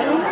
lớn